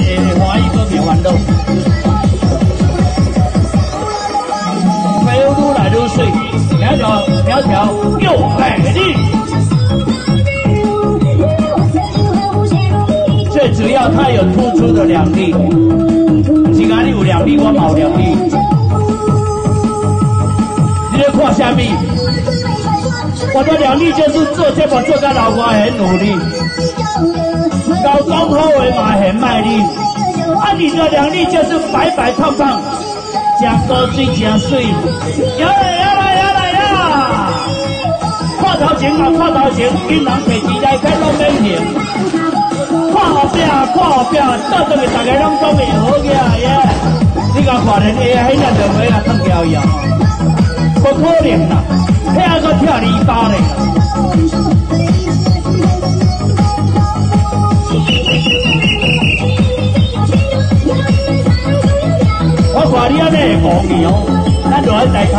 会欢喜，搁袂烦恼。皮肤愈来愈水，苗条苗条又美丽。最主要，它有突出的两粒。是讲你有两粒，我冇两粒。你在看下面，我的两粒就是做这把做个老瓜很努力，高中后尾嘛很卖力。啊，你的两粒就是白白胖胖，加高水加水。呀来呀来呀来呀！看头前啊，看头前，金人提起来开拢免停。看后壁，看后壁，到这个大家拢讲会好个耶！你甲看人下迄两条尾啊，脱掉以后，不可能啦，遐个跳篱笆嘞。我看你安尼会讲去哦，咱就爱再看。